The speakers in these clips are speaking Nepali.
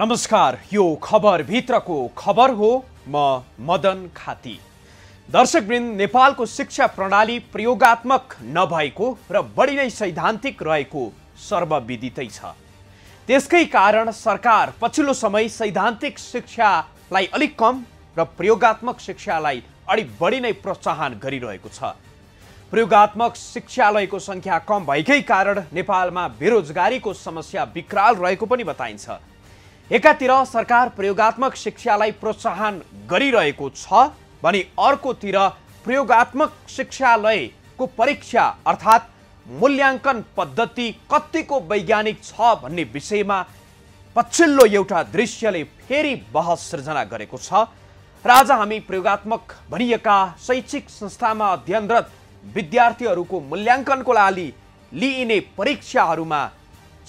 नमस्कार यो खबर भित्रको खबर हो म मदन खाती। दर्शकवृन्द नेपालको शिक्षा प्रणाली प्रयोगात्मक नभएको र बढी नै सैद्धान्तिक रहेको सर्वविदितै छ। त्यसकै कारण सरकार पछिल्लो समय सैद्धान्तिक शिक्षालाई अलिक कम र प्रयोगात्मक शिक्षालाई अलिक बढी नै प्रोत्साहन गरिरहेको छ। प्रयोगात्मक शिक्षालयको सङ्ख्या कम भएकै कारण नेपालमा बेरोजगारीको समस्या विकराल रहेको पनि बताइन्छ। एकातिर सरकार प्रयोगात्मक शिक्षालाई प्रोत्साहन गरिरहेको छ भने अर्कोतिर प्रयोगात्मक शिक्षालयको परीक्षा अर्थात् मूल्याङ्कन पद्धति कतिको वैज्ञानिक छ भन्ने विषयमा पछिल्लो एउटा दृश्यले फेरि बहस सृजना गरेको छ। र आज हामी प्रयोगात्मक भनिएका शैक्षिक संस्थामा अध्ययनरत विद्यार्थीहरूको मूल्याङ्कनको लागि लिइने परीक्षाहरूमा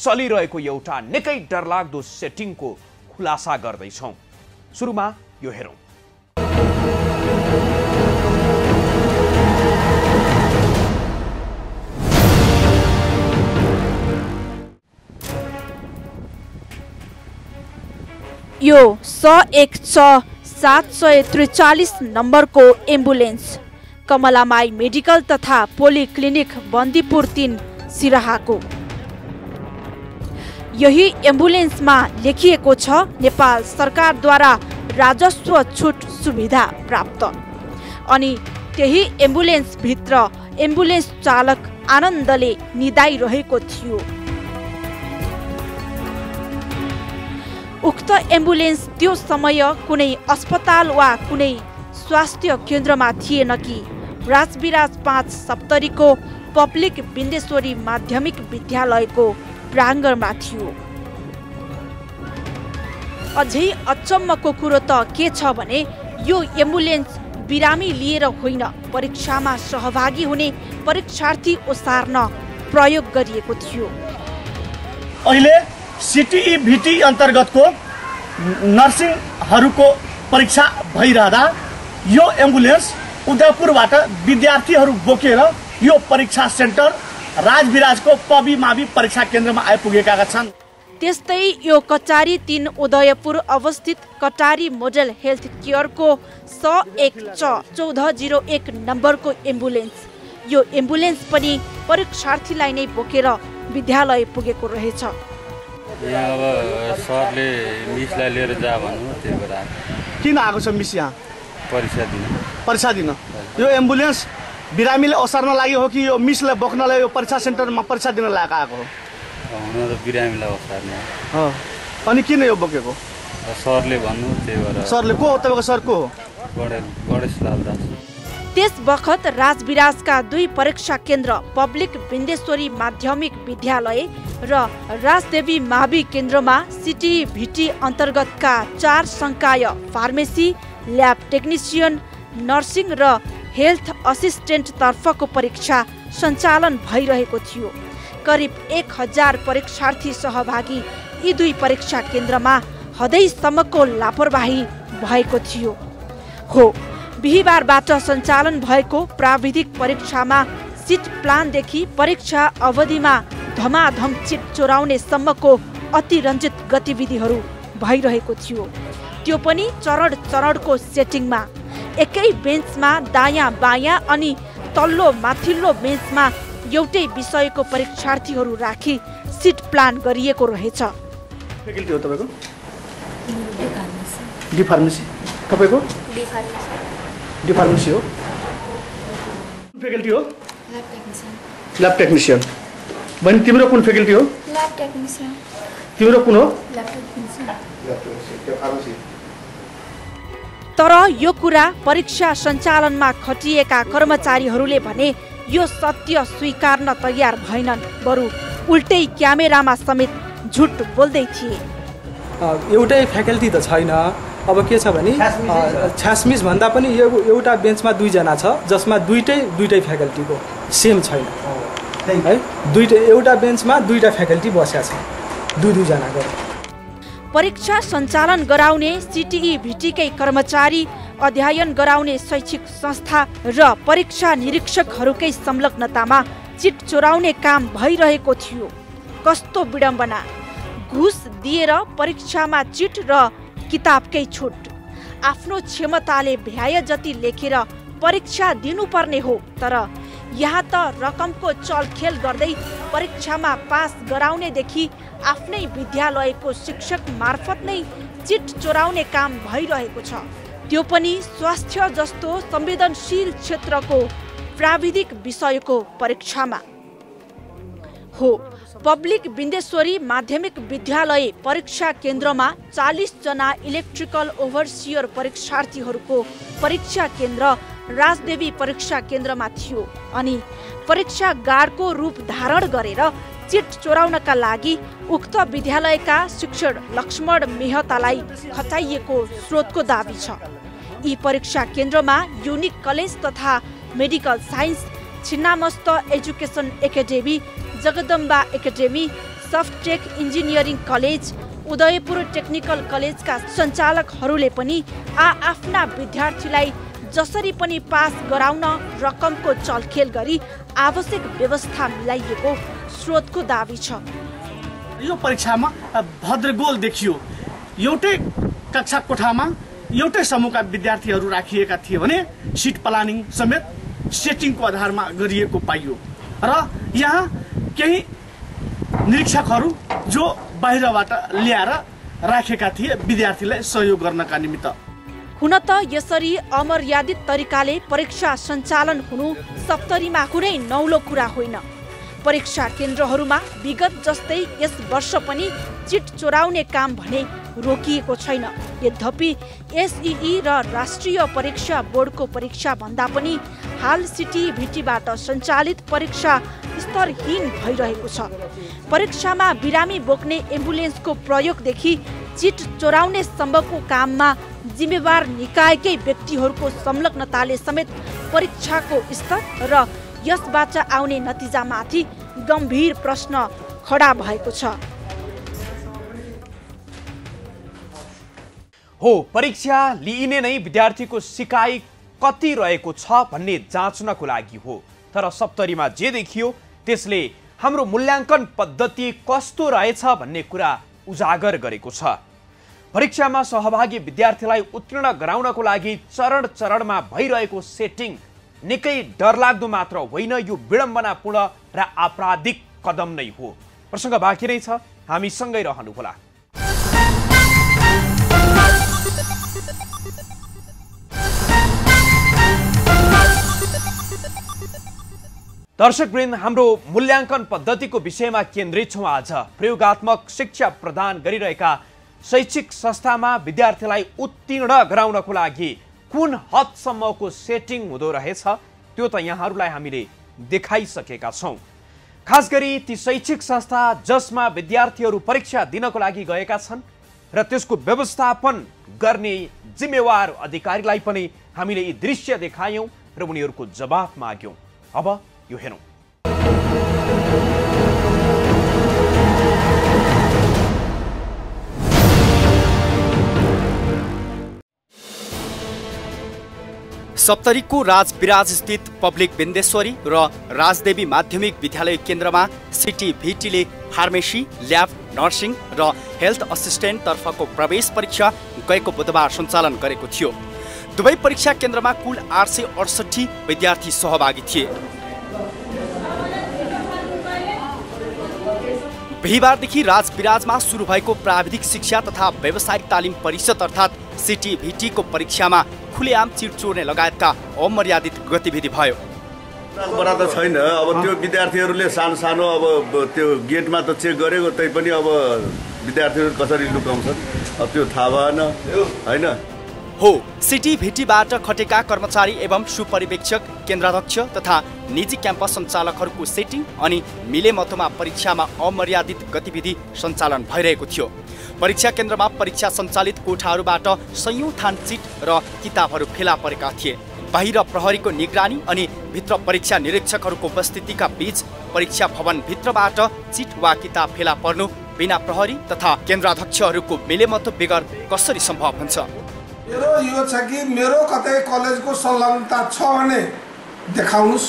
चलिरहेको एउटा निकै डरलाग्दो सेटिङको खुलासा गर्दैछौँ। सुरुमा यो हेरौँ। यो स एक छ सात सय त्रिचालिस नम्बरको एम्बुलेन्स कमलामाई मेडिकल तथा पोलिक्लिनिक बन्दीपुर तिन सिराहाको। यही एम्बुलेन्समा लेखिएको छ नेपाल सरकारद्वारा राजस्व छुट सुविधा प्राप्त। अनि त्यही एम्बुलेन्सभित्र एम्बुलेन्स चालक आनन्दले निदाइरहेको थियो। उक्त एम्बुलेन्स त्यो समय कुनै अस्पताल वा कुनै स्वास्थ्य केन्द्रमा थिएन कि राजविराज पाँच सप्तरीको पब्लिक बिन्देश्वरी माध्यमिक विद्यालयको प्राङ्गणमा थियो। अझै अचम्मको कुरो त के छ भने यो एम्बुलेन्स बिरामी लिएर होइन परीक्षामा सहभागी हुने परीक्षार्थी ओसार्न प्रयोग गरिएको थियो। अहिले सिटिई भिटी अन्तर्गतको नर्सिङहरूको परीक्षा भइरहँदा यो एम्बुलेन्स उदयपुरबाट विद्यार्थीहरू बोकेर यो परीक्षा सेन्टर राजविराजको पबी मावि परीक्षा केन्द्रमा आइपुगेका छन्। त्यस्तै यो कटारी तिन उदयपुर अवस्थित कटारी मोडल हेल्थ केयरको स एक च चौध जिरो एक नम्बरको एम्बुलेन्स। यो एम्बुलेन्स पनि परीक्षार्थीलाई नै बोकेर विद्यालय पुगेको रहेछ। यहाँ अब सरले मिसलाई लिएर जा भन्नु त्यही भएर। किन आएको छ मिस यहाँ? परीक्षा दिन। परीक्षा दिन। यो एम्बुलेन्स बिरामीले ओसार्न लागि हो कि यो मिसलाई बोक्नलाई यो परीक्षा सेन्टरमा परीक्षा दिन लागेको आएको हो? बिरामीलाई ओसार्ने हो। अनि किन यो बोकेको? सरले भन्नु त्यही भएर सरले को हो? तपाईँको सर को हो? दास। त्यस बखत राजविराजका दुई परीक्षा केन्द्र पब्लिक बिन्देश्वरी माध्यमिक विद्यालय र राजदेवी मावि केन्द्रमा सिटी भिटी अन्तर्गतका चार सङ्काय फार्मेसी ल्याब टेक्निसियन नर्सिङ र हेल्थ असिस्टेन्ट तर्फको परीक्षा सञ्चालन भइरहेको थियो। करिब एक हजार परीक्षार्थी सहभागी यी दुई परीक्षा केन्द्रमा हदैसम्मको लापरवाही भएको थियो। हो बिहिबारबाट सञ्चालन भएको प्राविधिक परीक्षामा सिट प्लानदेखि परीक्षा अवधिमा धमाधम चिट चोराउने सम्मको अतिरञ्जित गतिविधिहरू भइरहेको थियो। त्यो पनि चरण चरणको सेटिङमा एकै बेन्चमा दायाँ बायाँ अनि तल्लो माथिल्लो बेन्चमा एउटै विषयको परीक्षार्थीहरू राखी सिट प्लान गरिएको रहेछ। फ्याकल्टी हो तपाईँको? D pharmacy. तपाईँको? डी फार्मेसी हो। फ्याकल्टी हो? Lab technician. ल्याब टेक्निसियन भने तिम्रो कुन फ्याकल्टी हो? Lab technician. तिम्रो कुन हो? Lab technician. तर यो कुरा परीक्षा सञ्चालनमा खटिएका कर्मचारीहरूले भने यो सत्य स्वीकार्न तयार भएनन्। बरु उल्टै क्यामेरामा समेत झुट बोल्दै थिए। एउटै फ्याकल्टी त छैन। अब के छ भने छ्यासमिस भन्दा पनि यो एउटा बेन्चमा दुईजना छ जसमा दुइटै दुइटै फ्याकल्टीको सेम छैन। है दुइटै एउटा बेन्चमा दुईवटा फ्याकल्टी बसेका छ। दुई दुईजना गरी परीक्षा सञ्चालन गराउने सिटिई भिटीकै कर्मचारी अध्ययन गराउने शैक्षिक संस्था र परीक्षा निरीक्षकहरूकै संलग्नतामा चिट चोराउने काम भइरहेको थियो। कस्तो विडम्बना। घुस दिएर परीक्षामा चिट र किताबकै छुट। आफ्नो क्षमताले भ्याए जति लेखेर परीक्षा दिनुपर्ने हो तर यहाँ त रकमको चलखेल गर्दै परीक्षामा पास गराउनेदेखि आफ्नै विद्यालयको शिक्षक मार्फत नै चिट चोराउने काम भइरहेको छ। त्यो पनि स्वास्थ्य जस्तो संवेदनशील क्षेत्रको प्राविधिक विषयको परीक्षामा। हो पब्लिक बिन्देश्वरी माध्यमिक विद्यालय परीक्षा केन्द्रमा चालिसजना इलेक्ट्रिकल ओभरसियर परीक्षार्थीहरूको परीक्षा केन्द्र राजदेवी परीक्षा केन्द्रमा थियो अनि परीक्षा गार्डको रूप धारण गरेर चिट चोराउनका लागि उक्त विद्यालयका शिक्षक लक्ष्मण मेहतालाई खचाइएको स्रोतको दावी छ। यी परीक्षा केन्द्रमा युनिक कलेज तथा medical science Chhinnamasta education academy Jagdamba academy softtech engineering college Udaypur technical कलेजका सञ्चालकहरूले पनि आ आफ्ना विद्यार्थीलाई जसरी पनि पास गराउन रकमको चलखेल गरी आवश्यक व्यवस्था मिलाइएको स्रोतको दावी छ। यो परीक्षामा भद्रगोल देखियो। एउटै कक्षा कोठामा एउटै समूहका विद्यार्थीहरू राखिएका थिए भने सिट प्लानिङ समेत सेटिङको आधारमा गरिएको पाइयो। र यहाँ केही निरीक्षकहरू जो बाहिरबाट ल्याएर राखेका थिए विद्यार्थीलाई सहयोग गर्नका निमित्त। हुन त यसरी अमर्यादित तरिकाले परीक्षा सञ्चालन हुनु सप्तरीमा कुनै नौलो कुरा होइन। परीक्षा केन्द्रहरूमा विगत जस्तै यस वर्ष पनि चिट चोराउने काम भने रोकिएको छैन। यद्यपि एसइई र राष्ट्रिय परीक्षा बोर्डको परीक्षा भन्दा पनि हाल सिटी भिटीबाट सञ्चालित परीक्षा स्तरहीन भइरहेको छ। परीक्षामा बिरामी बोक्ने एम्बुलेन्सको प्रयोगदेखि चिट चोराउने सम्भवको काममा जिम्मेवार निकायकै व्यक्तिहरूको संलग्नताले समेत परीक्षाको स्तर र यसबाट आउने नतिजामाथि गम्भीर प्रश्न खडा भएको छ। हो परीक्षा लिइने नै विद्यार्थीको सिकाइ कति रहेको छ भन्ने जाँच्नको लागि हो। तर सप्तरीमा जे देखियो त्यसले हाम्रो मूल्याङ्कन पद्धति कस्तो रहेछ भन्ने कुरा उजागर गरेको छ। परीक्षामा सहभागी विद्यार्थीलाई उत्तीर्ण गराउनको लागि चरण चरणमा भइरहेको सेटिङ निकै डरलाग्दो मात्र होइन यो विडम्बनापूर्ण र आपराधिक कदम नै हो। प्रसङ्ग बाँकी नै छ हामी सँगै रहनुहोला। दर्शकवृन्द हाम्रो मूल्याङ्कन पद्धतिको विषयमा केन्द्रित छौँ आज। प्रयोगात्मक शिक्षा प्रदान गरिरहेका शैक्षिक संस्थामा विद्यार्थीलाई उत्तीर्ण गराउनको लागि कुन हदसम्मको सेटिङ हुँदो रहेछ त्यो त यहाँहरूलाई हामीले देखाइसकेका छौँ। खास गरी ती शैक्षिक संस्था जसमा विद्यार्थीहरू परीक्षा दिनको लागि गएका छन् र त्यसको व्यवस्थापन गर्ने जिम्मेवार अधिकारीलाई पनि हामीले यी दृश्य देखायौँ र उनीहरूको जवाफ माग्यौँ। अब यो हेरौँ। सप्तरीको राजविराज स्थित पब्लिक बिन्देश्वरी र राजदेवी माध्यमिक विद्यालय केन्द्रमा सिटी भिटीले फार्मेसी ल्याब नर्सिङ र हेल्थ असिस्टेन्ट तर्फको प्रवेश परीक्षा गएको बुधबार सञ्चालन गरेको थियो। दुवै परीक्षा केन्द्रमा कुल आठ सय अडसठी विद्यार्थी सहभागी थिए। बिहिबारदेखि राजविराजमा सुरु भएको प्राविधिक शिक्षा तथा व्यावसायिक तालिम परिषद अर्थात् सिटिभिटीको परीक्षामा खुलेआम चिट चोर्ने लगायतका अमर्यादित गतिविधि भयो। बडा त छैन। अब त्यो विद्यार्थीहरूले सानो सानो अब त्यो गेटमा त चेक गरेको तै पनि अब विद्यार्थीहरू कसरी लुकाउँछन्? अब त्यो थाहा भएन। होइन? हो। सिटी भिटीबाट खटेका कर्मचारी एवं सुपरिवेक्षक केन्द्राध्यक्ष तथा निजी क्याम्पस सञ्चालकहरूको सेटिङ अनि मिलेमतोमा परीक्षामा अमर्यादित गतिविधि सञ्चालन भइरहेको थियो। परीक्षा केन्द्रमा परीक्षा सञ्चालित कोठाहरूबाट सयौँ थान चिट र किताबहरू फेला परेका थिए। बाहिर प्रहरीको निगरानी अनि भित्र परीक्षा निरीक्षकहरूको उपस्थितिका बीच परीक्षा भवनभित्रबाट चिट वा किताब फेला पर्नु बिना प्रहरी तथा केन्द्राध्यक्षहरूको मिलेमतो बेगर कसरी सम्भव हुन्छ? मेरो यो छ कि मेरो कतै कलेजको संलग्नता छ भने देखाउनुहोस्।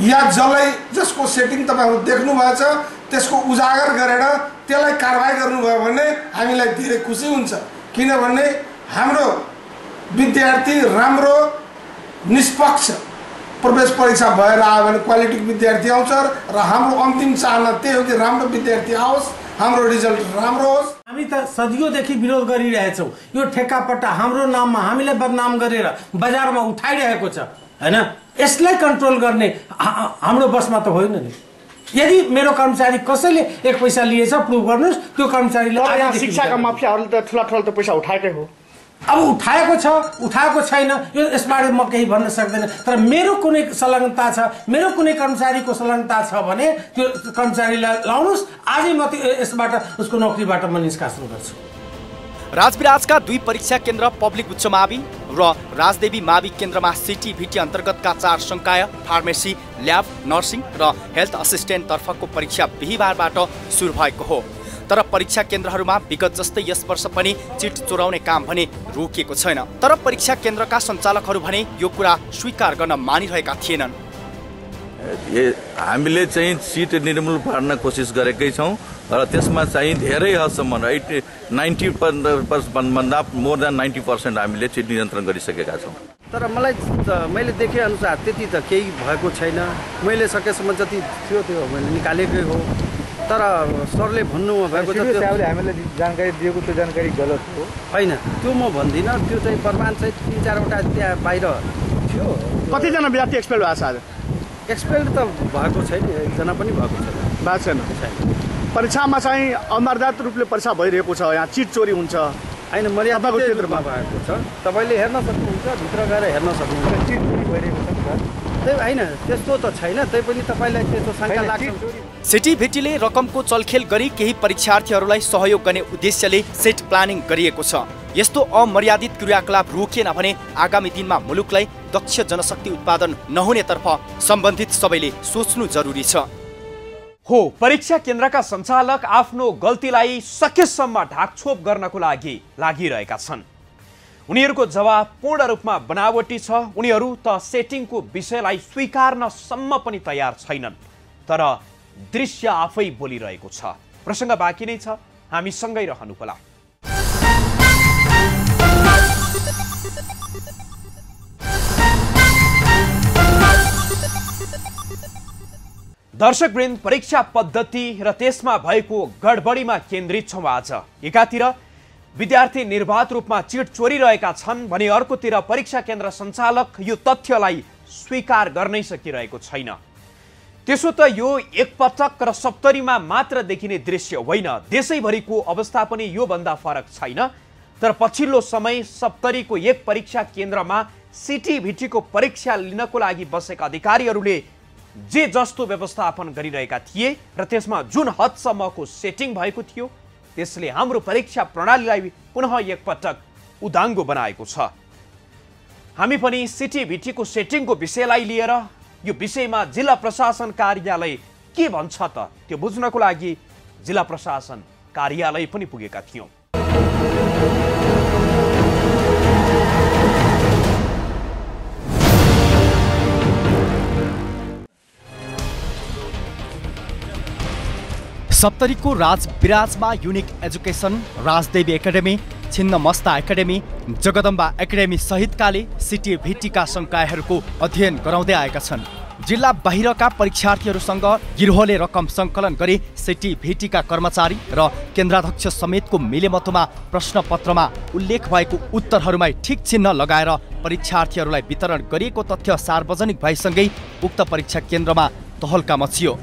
या जसलाई जसको सेटिङ तपाईँहरू देख्नुभएछ त्यसको उजागर गरेर त्यसलाई कारवाही गर्नुभयो भने हामीलाई धेरै खुसी हुन्छ। किनभने हाम्रो विद्यार्थी राम्रो निष्पक्ष प्रवेश परीक्षा भएर आयो भने क्वालिटी विद्यार्थी आउँछ र हाम्रो अन्तिम चाहना त्यही हो कि राम्रो विद्यार्थी आओस्। हाम्रो रिजल्ट राम्रो होस्। हामी त सदियोदेखि विरोध गरिरहेछौँ। यो ठेक्कापट्टा हाम्रो नाममा हामीलाई बदनाम गरेर बजारमा उठाइरहेको छ होइन? यसलाई कन्ट्रोल गर्ने हाम्रो बसमा त होइन नि। यदि मेरो कर्मचारी कसैले एक पैसा लिएछ प्रुभ गर्नुहोस् त्यो कर्मचारीले शिक्षाका माफियाहरूले त ठुला ठुला त पैसा उठाएकै हो। अब उठाएको छ उठाएको छैन यो यसबारे म केही भन्न सक्दैन। तर मेरो कुनै संलग्नता छ मेरो कुनै कर्मचारीको संलग्नता छ भने त्यो कर्मचारीलाई लाउनुहोस्। आजै म त्यो यसबाट उसको नोकरीबाट म निष्कासन गर्छु। राजविराजका दुई परीक्षा केन्द्र पब्लिक उच्च मावि र राजदेवी मावि केन्द्रमा सिटी भिटी अन्तर्गतका चार सङ्काय फार्मेसी ल्याब नर्सिङ र हेल्थ असिस्टेन्ट तर्फको परीक्षा बिहिबारबाट सुरु भएको हो। तर परीक्षा केन्द्रहरूमा विगत जस्तै यस वर्ष पनि चिट चोराउने काम भने रोकिएको छैन। तर परीक्षा केन्द्रका सञ्चालकहरू भने यो कुरा स्वीकार गर्न मानिरहेका थिएनन्। ए हामीले चाहिँ सिट निर्मूल पार्न कोसिस गरेकै छौँ र त्यसमा चाहिँ धेरै हदसम्म एट्टी नाइन्टी भन्दा मोर देन नाइन्टी पर्सेन्ट हामीले सिट नियन्त्रण गरिसकेका छौँ। तर मलाई त मैले देखे अनुसार त्यति त केही भएको छैन। मैले सकेसम्म जति थियो त्यो मैले निकालेकै हो। तर सरले भन्नु भएको छ त्यो हामीले जानकारी दिएको त्यो जानकारी गलत हो। होइन त्यो म भन्दिनँ त्यो चाहिँ प्रमाण चाहिँ तिन चारवटा त्यहाँ बाहिर थियो। कतिजना विद्यार्थी एक्सपेल भएको छ आज? एक्सपेल्ड त भएको छैन एकजना पनि भएको छैन। भएको छैन। छैन। परीक्षामा चाहिँ अमर्यादित रूपले परीक्षा भइरहेको छ यहाँ चिट चोरी हुन्छ। होइन मर्यादाको केन्द्रमा भएको छ। तपाईँले हेर्न सक्नुहुन्छ भित्र गएर हेर्न सक्नुहुन्छ। चिट चोरी भइरहेको छ त। त्यही होइन त्यस्तो त छैन त्यही पनि तपाईँलाई त्यस्तो शङ्का लाग्छ। सिटी भिटीले रकमको चलखेल गरी केही परीक्षार्थीहरूलाई सहयोग गर्ने उद्देश्यले सेट प्लानिङ गरिएको छ। यस्तो अमर्यादित क्रियाकलाप रोकिएन भने आगामी दिनमा मुलुकलाई दक्ष जनशक्ति उत्पादन नहुनेतर्फ सम्बन्धित सबैले सोच्नु जरुरी छ। हो परीक्षा केन्द्रका सञ्चालक आफ्नो गल्तीलाई सकेसम्म ढाकछोप गर्नको लागि लागिरहेका छन्। उनीहरूको जवाब पूर्ण रूपमा बनावटी छ। उनीहरू त सेटिङको विषयलाई स्वीकार्न सम्म पनि तयार छैनन्। तर दृश्य आफै बोलिरहेको छ। प्रसङ्ग बाँकी नै छ। हामी सँगै रहनुहोला। दर्शकवृन्द परीक्षा पद्धति र त्यसमा भएको गडबडीमा केन्द्रित छौँ आज। एकातिर विद्यार्थी निर्वाध रूपमा चिट चोरिरहेका छन् भने अर्कोतिर परीक्षा केन्द्र सञ्चालक यो तथ्यलाई स्वीकार गर्नै सकिरहेको छैन। त्यसो त यो एकपटक र सप्तरीमा मात्र देखिने दृश्य होइन। देशैभरिको अवस्था पनि योभन्दा फरक छैन। तर पछिल्लो समय सप्तरीको एक परीक्षा केन्द्रमा सिटी भिटीको परीक्षा लिनको लागि बसेका अधिकारीहरूले जे जस्तो व्यवस्थापन गरिरहेका थिए र त्यसमा जुन हदसम्मको सेटिङ भएको थियो त्यसले हाम्रो परीक्षा प्रणालीलाई पुनः एकपटक उदाङ्गो बनाएको छ। हामी पनि सिटी भिटीको सेटिङको विषयलाई लिएर यो विषयमा जिल्ला प्रशासन कार्यालय के भन्छ त? त्यो बुझ्नको लागि जिल्ला प्रशासन कार्यालय पनि पुगेका थियौँ। सप्तरीको राज विराजमा unique education Rajdevi academy Chhinnamasta academy Jagdamba academy सहितकाले सिटी भिटीका सङ्कायहरूको अध्ययन गराउँदै आएका छन्। जिल्ला बाहिरका परीक्षार्थीहरूसँग गिरोहले रकम सङ्कलन गरी सिटी भिटीका कर्मचारी र केन्द्राध्यक्ष समेतको मिलेमतोमा प्रश्नपत्रमा उल्लेख भएको उत्तरहरूमा ठिक चिन्ह लगाएर परीक्षार्थीहरूलाई वितरण गरिएको तथ्य सार्वजनिक भएसँगै उक्त परीक्षा केन्द्रमा तहल्का मचियो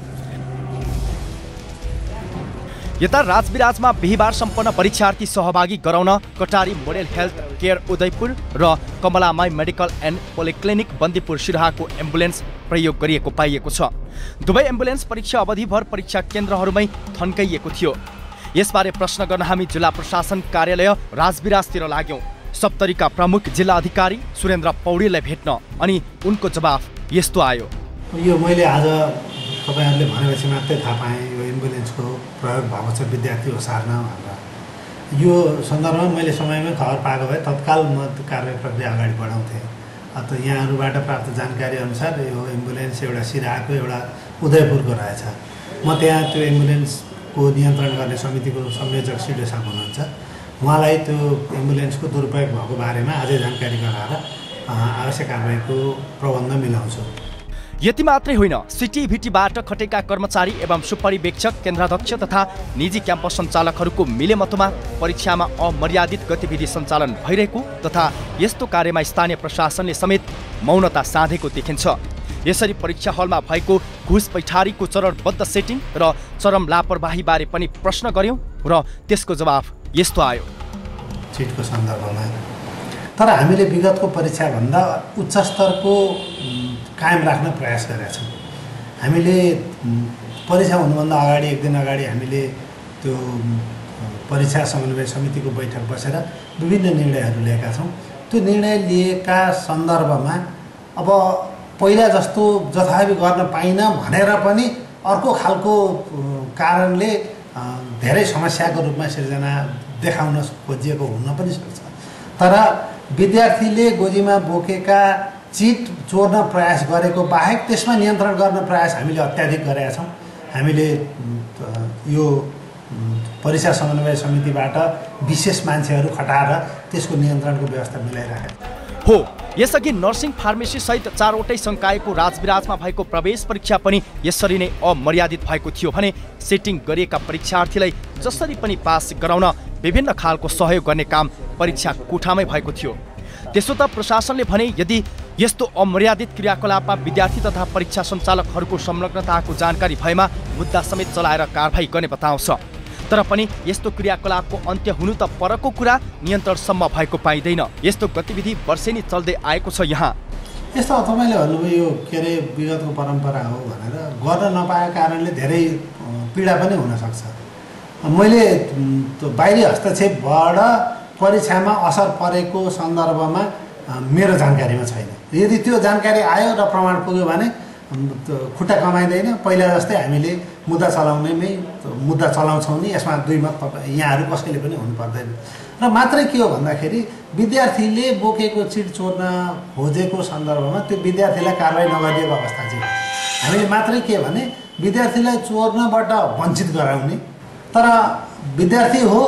यता राजविराजमा बिहिबार सम्पन्न परीक्षार्थी सहभागी गराउन कटारी मोडेल हेल्थ केयर उदयपुर र Kamalamai medical and polyclinic Bandipur सिराहाको ambulance प्रयोग गरिएको पाइएको छ। दुवै एम्बुलेन्स परीक्षा अवधिभर परीक्षा केन्द्रहरूमै थन्काइएको थियो। यसबारे प्रश्न गर्न हामी जिल्ला प्रशासन कार्यालय राजविराजतिर लाग्यौँ। सप्तरीका प्रमुख जिल्ला अधिकारी सुरेन्द्र पौडेललाई भेट्न अनि उनको जवाफ यस्तो आयो। यो मैले आज तपाईँहरूले भनेपछि मात्रै थाहा पाएँ यो एम्बुलेन्सको प्रयोग भएको छ विद्यार्थी ओसार्न भनेर। यो सन्दर्भमा मैले समयमै खबर पाएको भए तत्काल म कार्य प्रक्रिया अगाडि बढाउँथेँ। त यहाँहरूबाट प्राप्त जानकारी अनुसार यो एम्बुलेन्स एउटा सिराहाको एउटा उदयपुरको रहेछ। म त्यहाँ त्यो एम्बुलेन्सको नियन्त्रण गर्ने समितिको संयोजक सिडे साहब हुनुहुन्छ। उहाँलाई त्यो एम्बुलेन्सको दुरुपयोग भएको बारेमा अझै जानकारी गराएर आवश्यक कारवाहीको प्रबन्ध मिलाउँछु। यति मात्रै होइन सिटी भिटीबाट खटेका कर्मचारी एवं सुपरिवेक्षक केन्द्राध्यक्ष तथा निजी क्याम्पस सञ्चालकहरूको मिलेमतोमा परीक्षामा अमर्यादित गतिविधि सञ्चालन भइरहेको तथा यस्तो कार्यमा स्थानीय प्रशासनले समेत मौनता साधेको देखिन्छ। यसरी परीक्षा हलमा भएको घुस पैठारीको चरणबद्ध सेटिङ र चरम लापरवाहीबारे पनि प्रश्न गर्यौँ र त्यसको जवाफ यस्तो आयो। तर हामीले विगतको परीक्षाभन्दा उच्च स्तरको कायम राख्न प्रयास गरेका छौँ हामीले परीक्षा हुनुभन्दा अगाडि एक दिन अगाडि हामीले त्यो परीक्षा समन्वय समितिको बैठक बसेर विभिन्न निर्णयहरू लिएका छौँ। त्यो निर्णय लिएका सन्दर्भमा अब पहिला जस्तो जथाभावी गर्न पाइनँ भनेर पनि अर्को खालको कारणले धेरै समस्याको रूपमा सिर्जना देखाउन खोजिएको हुन पनि सक्छ। तर विद्यार्थीले गोजीमा बोकेका चिट चोर्न प्रयास गरेको बाहेक त्यसमा नियन्त्रण गर्न प्रयास हामीले अत्याधिक गरेका छौँ। हामीले यो परीक्षा समन्वय समितिबाट विशेष मान्छेहरू खटाएर त्यसको नियन्त्रणको व्यवस्था मिलाइराखेका हो यसअघि नर्सिङ फार्मेसी सहित चारवटै सङ्कायको राजविराजमा भएको प्रवेश परीक्षा पनि यसरी नै अमर्यादित भएको थियो भने सेटिङ गरिएका परीक्षार्थीलाई जसरी पनि पास गराउन विभिन्न खालको सहयोग गर्ने काम परीक्षा कोठामै भएको थियो। त्यसो त प्रशासनले भने यदि यस्तो अमर्यादित क्रियाकलापमा विद्यार्थी तथा परीक्षा सञ्चालकहरूको संलग्नताको जानकारी भएमा मुद्दा समेत चलाएर कारवाही गर्ने बताउँछ। तर पनि यस्तो क्रियाकलापको अन्त्य हुनु त परको कुरा नियन्त्रणसम्म भएको पाइँदैन। यस्तो गतिविधि वर्षेनी चल्दै आएको छ यहाँ। यस्तो तपाईँले भन्नुभयो यो के अरे विगतको परम्परा हो भनेर। गर्न नपाएको कारणले धेरै पीडा पनि हुनसक्छ। मैले बाहिरी हस्तक्षेपबाट परीक्षामा असर परेको सन्दर्भमा मेरो जानकारीमा छैन। यदि त्यो जानकारी आयो र प्रमाण पुग्यो भने खुट्टा कमाइँदैन। पहिला जस्तै हामीले मुद्दा चलाउनेमै मुद्दा चलाउँछौँ नि यसमा दुई मत तपाईँ यहाँहरू कसैले पनि हुनु पर्दैन। र मात्रै के हो भन्दाखेरि विद्यार्थीले बोकेको चिट चोर्न खोजेको सन्दर्भमा त्यो विद्यार्थीलाई कारवाही नगरिदिएको अवस्था चाहिँ। हामीले मात्रै के भने विद्यार्थीलाई चोर्नबाट वञ्चित गराउने। तर विद्यार्थी हो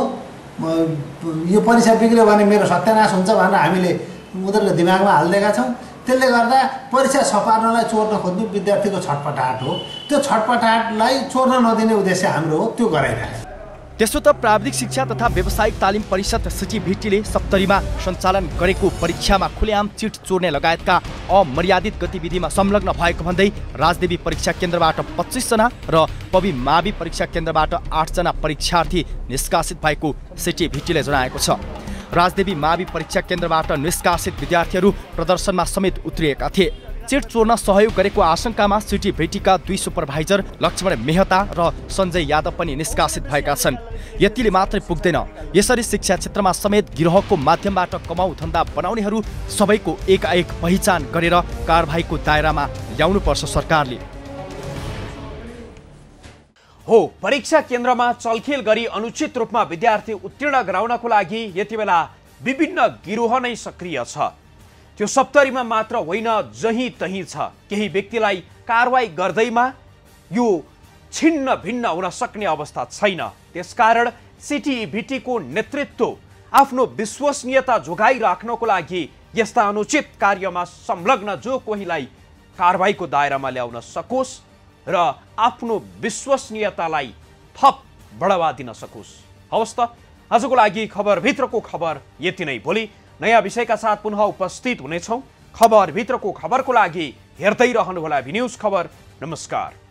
यो परीक्षा बिग्रियो भने मेरो सत्यानाश हुन्छ भनेर हामीले उनीहरूको दिमागमा हालिदिएका छौँ। त्यसले गर्दा परीक्षा सपार्नलाई चोर्न खोज्नु विद्यार्थीको छटपटाहट हो। त्यो छटपटाहटलाई चोर्न नदिने उद्देश्य हाम्रो हो त्यो गराइरहेको त्यसो त प्राविधिक शिक्षा तथा व्यावसायिक तालिम परिषद सिटिभिटीले सप्तरीमा सञ्चालन गरेको परीक्षामा खुलेआम चिट चोर्ने लगायतका अमर्यादित गतिविधिमा संलग्न भएको भन्दै राजदेवी परीक्षा केन्द्रबाट पच्चिसजना र पवि मावि परीक्षा केन्द्रबाट आठजना परीक्षार्थी निष्कासित भएको सिटिभिटीले जनाएको छ। राजदेवी मावि परीक्षा केन्द्रबाट निष्कासित विद्यार्थीहरू प्रदर्शनमा समेत उत्रिएका थिए। चिट चोर्न सहयोग गरेको आशंकामा सिटी भेटीका दुई सुपरभाइजर लक्ष्मण मेहता र सञ्जय यादव पनि निष्कासित भएका छन्। यतिले मात्रै पुग्दैन। यसरी शिक्षा क्षेत्रमा समेत गिरोहको माध्यमबाट कमाउ धन्दा बनाउनेहरू सबैको एकाएक पहिचान गरेर कारवाहीको दायरामा ल्याउनुपर्छ सरकारले। हो परीक्षा केन्द्रमा चलखेल गरी अनुचित रूपमा विद्यार्थी उत्तीर्ण गराउनको लागि यति बेला विभिन्न गिरोह नै सक्रिय छ। त्यो सप्तरीमा मात्र होइन जहीँ तहीँ छ। केही व्यक्तिलाई कारवाही गर्दैमा यो छिन्न भिन्न हुन सक्ने अवस्था छैन। त्यसकारण सिटिभिटीको नेतृत्व आफ्नो विश्वसनीयता जोगाइराख्नको लागि यस्ता अनुचित कार्यमा संलग्न जो कोहीलाई कारवाहीको दायरामा ल्याउन सकोस् र आफ्नो विश्वसनीयतालाई थप बढावा दिन सकोस्। हवस् त आजको लागि खबरभित्रको खबर यति नै भोलि। नयाँ विषयका साथ पुनः उपस्थित हुनेछौँ। खबरभित्रको खबरको लागि हेर्दै रहनुहोला भि न्युज खबर। नमस्कार।